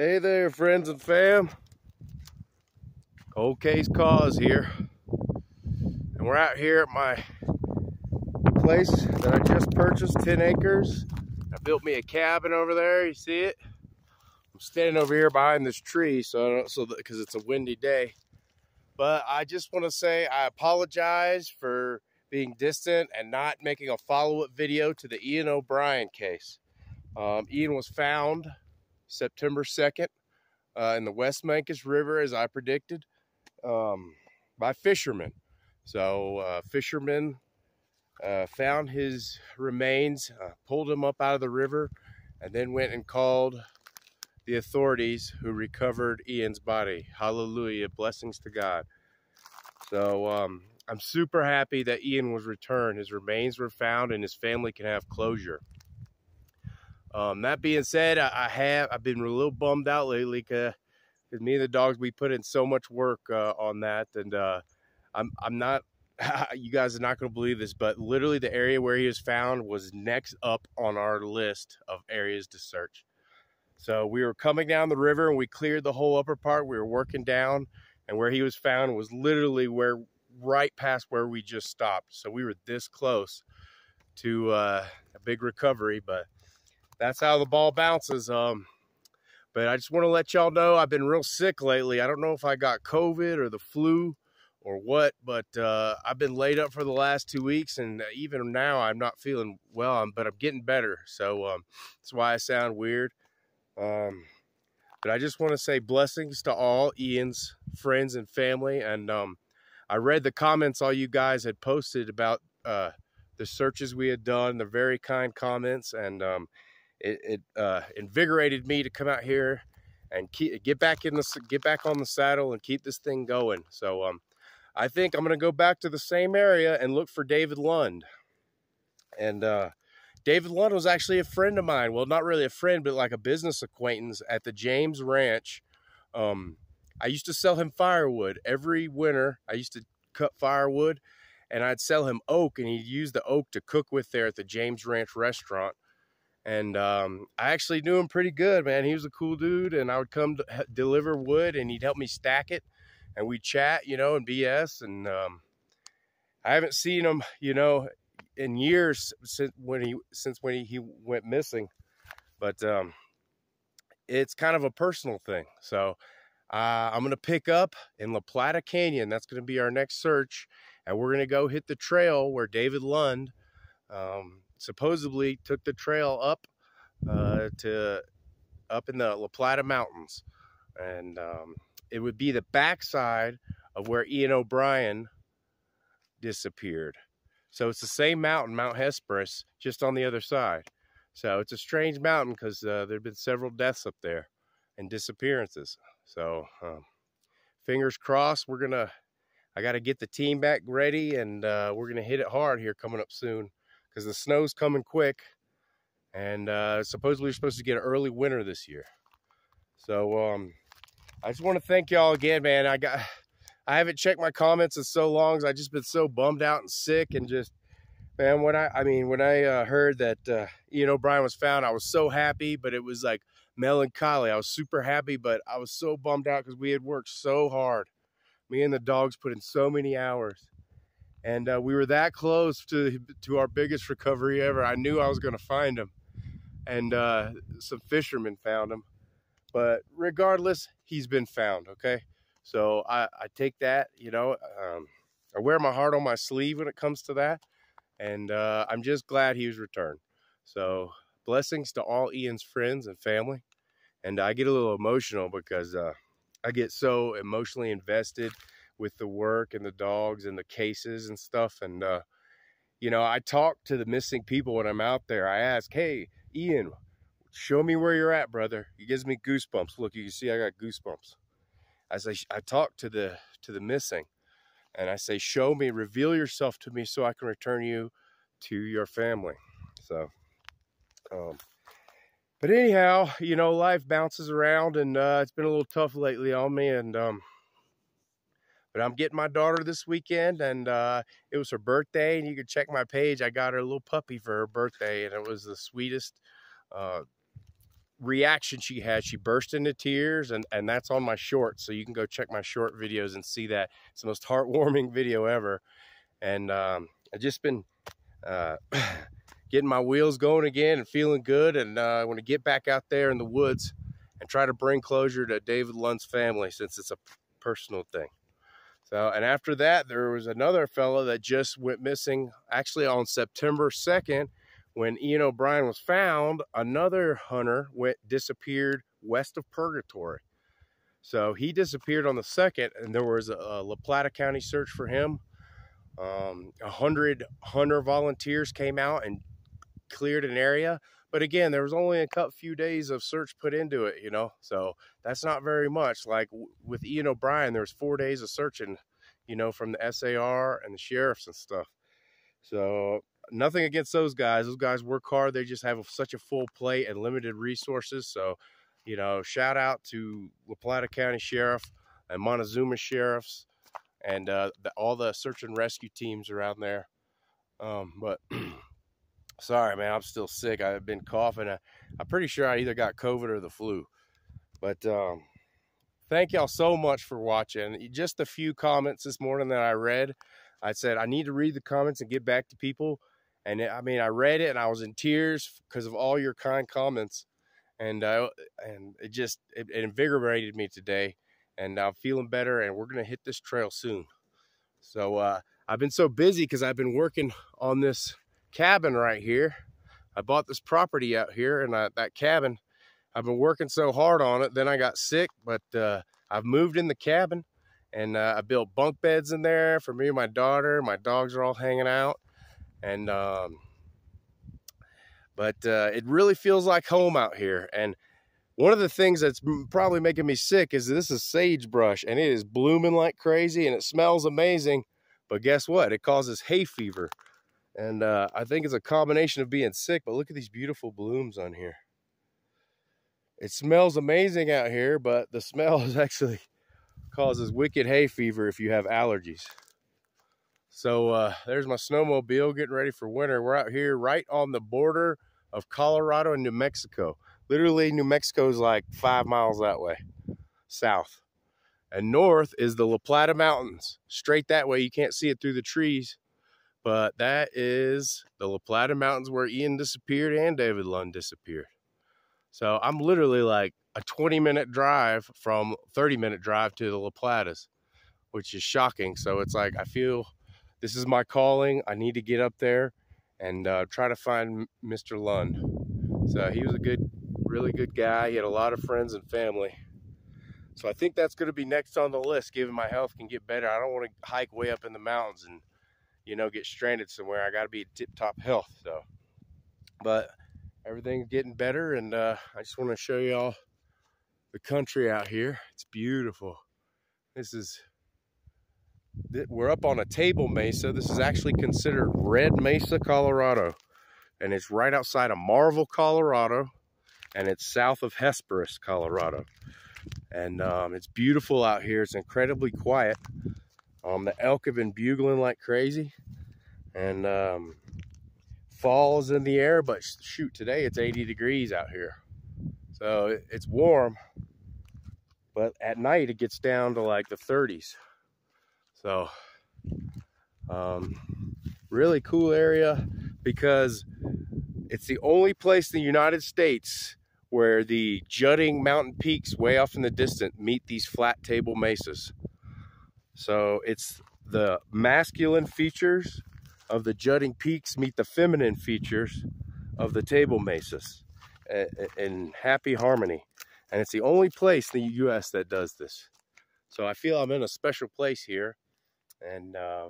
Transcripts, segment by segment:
Hey there, friends and fam. Cold Case Cause here. And we're out here at my place that I just purchased, 10 acres. I built me a cabin over there, you see it? I'm standing over here behind this tree so so because it's a windy day. But I just want to say I apologize for being distant and not making a follow-up video to the Ian O'Brien case. Um, Ian was found September 2nd uh, in the West Mancos River, as I predicted, um, by fishermen. So, uh, fishermen uh, found his remains, uh, pulled him up out of the river, and then went and called the authorities who recovered Ian's body. Hallelujah. Blessings to God. So, um, I'm super happy that Ian was returned. His remains were found and his family can have closure. Um, that being said, I, I, have I've been a little bummed out lately because me and the dogs we put in so much work uh, on that, and uh, I'm I'm not. You guys are not going to believe this, but literally the area where he was found was next up on our list of areas to search. So we were coming down the river and we cleared the whole upper part. We were working down, and where he was found was literally where right past where we just stopped. So we were this close to uh, a big recovery, but that's how the ball bounces. Um, but I just want to let y'all know I've been real sick lately. I don't know if I got COVID or the flu or what, but uh, I've been laid up for the last two weeks, and even now I'm not feeling well, but I'm getting better. So um, that's why I sound weird. Um, but I just want to say blessings to all Ian's friends and family. And um, I read the comments all you guys had posted about uh, the searches we had done, the very kind comments, and um, it, it uh, invigorated me to come out here and keep, get back in the get back on the saddle and keep this thing going. So um, I think I'm going to go back to the same area and look for David Lunde. And uh, David Lunde was actually a friend of mine. Well, not really a friend, but like a business acquaintance at the James Ranch. Um, I used to sell him firewood every winter. I used to cut firewood and I'd sell him oak and he'd use the oak to cook with there at the James Ranch restaurant. And um, I actually knew him pretty good, man. He was a cool dude, and I would come to deliver wood, and he'd help me stack it, and we'd chat, you know, and BS. And um, I haven't seen him, you know, in years since when he since when he, he went missing. But um, it's kind of a personal thing. So uh, I'm gonna pick up in La Plata Canyon. That's gonna be our next search, and we're gonna go hit the trail where David Lunde. Um, supposedly took the trail up uh, to up in the La Plata Mountains, and um, it would be the backside of where Ian O'Brien disappeared. So it's the same mountain, Mount Hesperus, just on the other side. So it's a strange mountain because uh, there have been several deaths up there and disappearances. So um, fingers crossed, we're gonna. I got to get the team back ready, and uh, we're gonna hit it hard here coming up soon because the snow's coming quick and uh, supposedly we're supposed to get an early winter this year. So um, I just want to thank y'all again, man. I got I haven't checked my comments in so long. I just been so bummed out and sick and just man when I I mean when I uh, heard that uh, Ian O'Brien was found, I was so happy, but it was like melancholy. I was super happy, but I was so bummed out because we had worked so hard. Me and the dogs put in so many hours and uh, we were that close to to our biggest recovery ever. I knew I was going to find him, and uh, some fishermen found him. But regardless, he's been found. Okay, so I, I take that. You know, um, I wear my heart on my sleeve when it comes to that, and uh, I'm just glad he was returned. So blessings to all Ian's friends and family, and I get a little emotional because uh, I get so emotionally invested with the work and the dogs and the cases and stuff. And, uh, you know, I talk to the missing people when I'm out there. I ask, hey, Ian, show me where you're at, brother. He gives me goosebumps. Look, you can see I got goosebumps. I I talk to the, to the missing and I say, show me, reveal yourself to me so I can return you to your family. So, um, but anyhow, you know, life bounces around and uh, it's been a little tough lately on me. And um, but I'm getting my daughter this weekend, and uh, it was her birthday. And you can check my page. I got her a little puppy for her birthday, and it was the sweetest, uh, reaction she had, she burst into tears, and, and that's on my short. So you can go check my short videos and see that. It's the most heartwarming video ever. And um, I've just been uh, getting my wheels going again and feeling good. And uh, I want to get back out there in the woods and try to bring closure to David Lunde's family since it's a personal thing. So, and after that, there was another fellow that just went missing actually on September 2nd when Ian O'Brien was found, another hunter went disappeared west of Purgatory. So he disappeared on the second, and there was a, a La Plata County search for him. Um, a hundred hunter volunteers came out and cleared an area, but again, there was only a couple few days of search put into it, you know. So that's not very much. Like with Ian O'Brien, there was four days of searching, you know, from the SAR and the sheriffs and stuff. So nothing against those guys. Those guys work hard. They just have such a full plate and limited resources. So, you know, shout out to La Plata County Sheriff and Montezuma Sheriffs and uh, the, all the search and rescue teams around there. Um, but sorry, man, I'm still sick. I've been coughing. I, am pretty sure I either got COVID or the flu. But um, thank y'all so much for watching. Just a few comments this morning that I read. I said I need to read the comments and get back to people. And it, I mean, I read it and I was in tears because of all your kind comments, and uh, and it just it, it invigorated me today. And I'm feeling better, and we're gonna hit this trail soon. So uh, I've been so busy because I've been working on this cabin right here. I bought this property out here, and I, that cabin, I've been working so hard on it. Then I got sick, but uh, I've moved in the cabin and uh, I built bunk beds in there for me and my daughter. My dogs are all hanging out, and um, but uh, it really feels like home out here. And one of the things that's probably making me sick is this is sagebrush, and it is blooming like crazy, and it smells amazing. But guess what? It causes hay fever, and uh, I think it's a combination of being sick. But look at these beautiful blooms on here. It smells amazing out here, but the smell is actually causes wicked hay fever if you have allergies. So uh, there's my snowmobile getting ready for winter. We're out here right on the border of Colorado and New Mexico. Literally, New Mexico is like five miles that way, south. And north is the La Plata Mountains. Straight that way, you can't see it through the trees. But that is the La Plata Mountains where Ian disappeared and David Lunde disappeared. So I'm literally like a 20 minute drive from 30 minute drive to the La Platas, which is shocking. So it's like, I feel this is my calling. I need to get up there and uh, try to find Mr. Lunde. So he was a good, really good guy. He had a lot of friends and family. So I think that's going to be next on the list, given my health can get better. I don't want to hike way up in the mountains and, you know, get stranded somewhere. I got to be tip top health. So, but everything's getting better. And uh, I just want to show y'all the country out here. It's beautiful. This is, we're up on a table mesa. This is actually considered Red Mesa, Colorado. And it's right outside of Marvel, Colorado. And it's south of Hesperus, Colorado. And um, it's beautiful out here. It's incredibly quiet. Um, the elk have been bugling like crazy. And um, fall's in the air, but shoot, today it's 80 degrees out here. So it's warm, but at night it gets down to like the 30s. So um, really cool area because it's the only place in the United States where the jutting mountain peaks way off in the distance meet these flat table mesas. So it's the masculine features of the jutting peaks meet the feminine features of the table mesas in happy harmony. And it's the only place in the U.S. that does this. So I feel I'm in a special place here. And uh,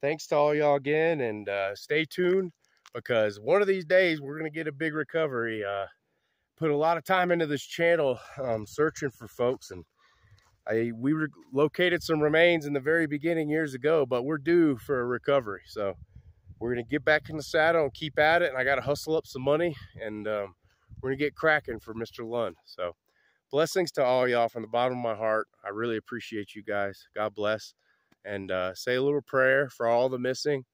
thanks to all y'all again. And uh, stay tuned because one of these days we're going to get a big recovery. Uh, put a lot of time into this channel um, searching for folks. And I, we were located some remains in the very beginning years ago, but we're due for a recovery. So we're going to get back in the saddle and keep at it. And I got to hustle up some money. And um, we're gonna get cracking for Mr. Lunde. So blessings to all y'all from the bottom of my heart. I really appreciate you guys. God bless. And uh, say a little prayer for all the missing.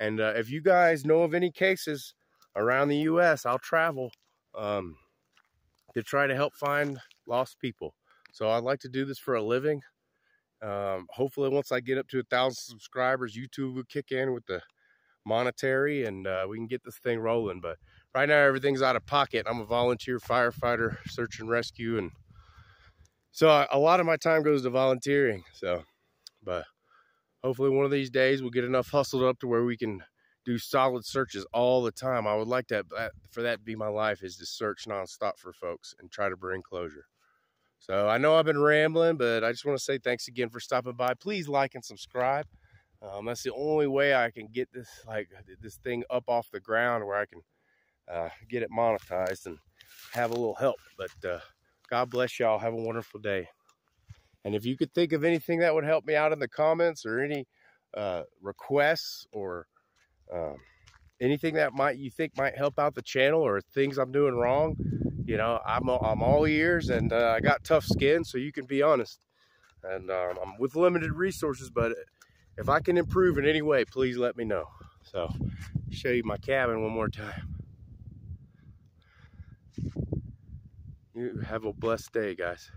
And uh, if you guys know of any cases around the U.S., I'll travel. Um, to try to help find lost people. So I'd like to do this for a living. Um, hopefully, once I get up to a thousand subscribers, YouTube will kick in with the monetary and uh, we can get this thing rolling. But right now, everything's out of pocket. I'm a volunteer firefighter, search and rescue, and so a lot of my time goes to volunteering. So, but hopefully, one of these days we'll get enough hustled up to where we can do solid searches all the time. I would like that, that for that to be my life is to search nonstop for folks and try to bring closure. So I know I've been rambling, but I just want to say thanks again for stopping by. Please like and subscribe. Um, that's the only way I can get this like this thing up off the ground where I can uh, get it monetized and have a little help. But uh, God bless y'all. Have a wonderful day. And if you could think of anything that would help me out in the comments or any uh, requests or um, anything that might you think might help out the channel or things I'm doing wrong, you know, I'm, I'm all ears and uh, I got tough skin, so you can be honest. And um, I'm with limited resources, but if I can improve in any way, please let me know. So, show you my cabin one more time. You have a blessed day, guys.